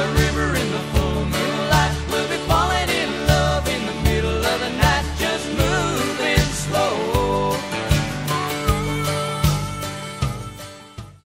the river.